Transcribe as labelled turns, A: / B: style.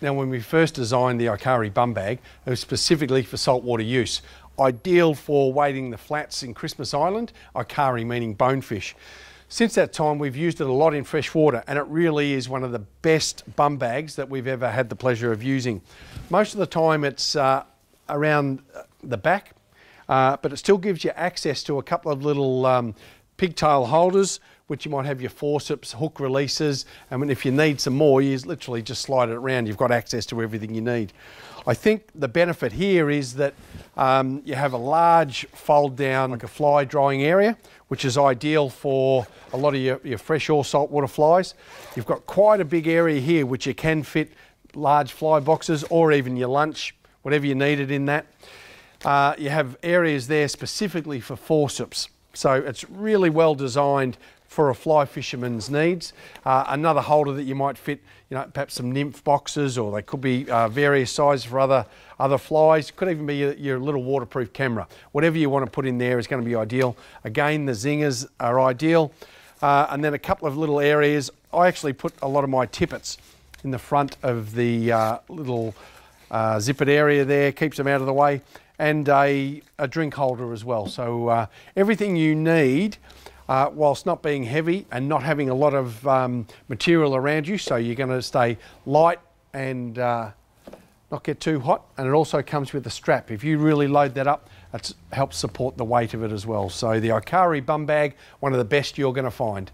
A: Now, when we first designed the Ikari bum bag, it was specifically for saltwater use. Ideal for wading the flats in Christmas Island, Ikari meaning bonefish. Since that time, we've used it a lot in fresh water, and it really is one of the best bum bags that we've ever had the pleasure of using. Most of the time, it's uh, around the back, uh, but it still gives you access to a couple of little um, pigtail holders, which you might have your forceps, hook releases, and if you need some more, you literally just slide it around. You've got access to everything you need. I think the benefit here is that um, you have a large fold down, like a fly drying area, which is ideal for a lot of your, your fresh or saltwater flies. You've got quite a big area here, which you can fit large fly boxes or even your lunch, whatever you needed in that. Uh, you have areas there specifically for forceps. So it's really well designed for a fly fisherman's needs. Uh, another holder that you might fit, you know, perhaps some nymph boxes, or they could be uh, various sizes for other other flies. Could even be your, your, little waterproof camera. Whatever you want to put in there is going to be ideal. Again, the zingers are ideal, uh, and then a couple of little areas. I actually put a lot of my tippets in the front of the uh, little uh, zippered area there, keeps them out of the way, and a, a drink holder as well. So uh, everything you need uh, whilst not being heavy and not having a lot of um, material around you. So you're going to stay light and uh, not get too hot. And it also comes with a strap. If you really load that up, it helps support the weight of it as well. So the Ikari bum bag, one of the best you're going to find.